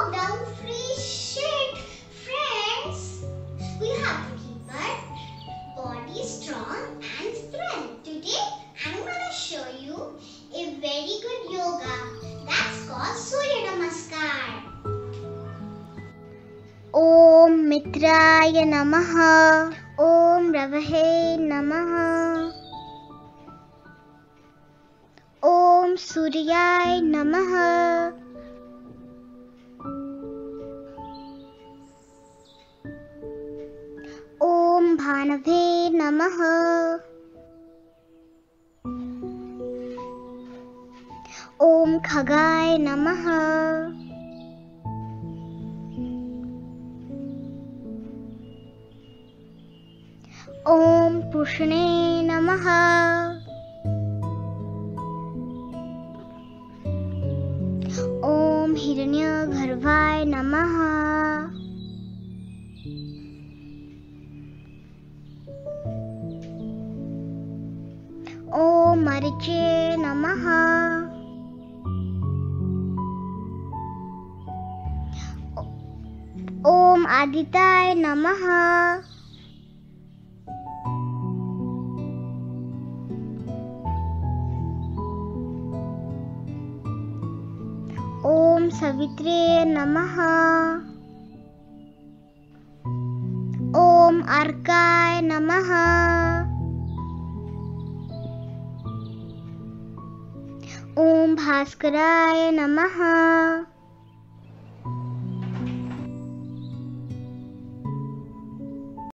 long down free shit. Friends, we have to keep our body strong and strength. Today, I'm gonna show you a very good yoga that's called Surya Namaskar. Om Mitraya Namaha Om Ravahe Namaha Om Suryay Namaha भानवे नमः। ॐ खगाय नमः। ॐ पुष्णे नमः। ॐ हिरण्यगर्भाय नमः। ॐ मरिचे नमः। ॐ आदिताय नमः। ॐ सवित्रे नमः। ॐ अर्काय भास्कराय नमः।